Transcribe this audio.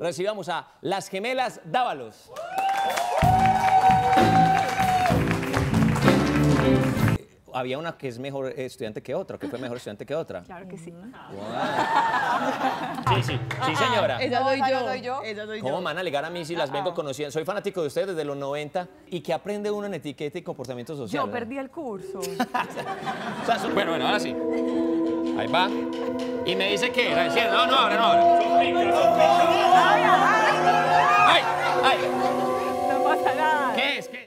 recibamos a las gemelas Dávalos. Había una que es mejor estudiante que otra, que fue mejor estudiante que otra. Claro que sí. Sí, sí, sí, señora. Esa soy esa yo. soy yo. Esa soy ¿Cómo yo. me van a ligar a mí si las vengo conociendo? Soy fanático de ustedes desde los 90 y que aprende uno en etiqueta y comportamiento social. Yo perdí el curso. Bueno, bueno, ahora sí. Ahí va. Y me dice que era. No, no, ahora no, ahora. Pasa nada. ¿Qué es? ¿Qué?